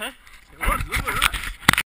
Huh?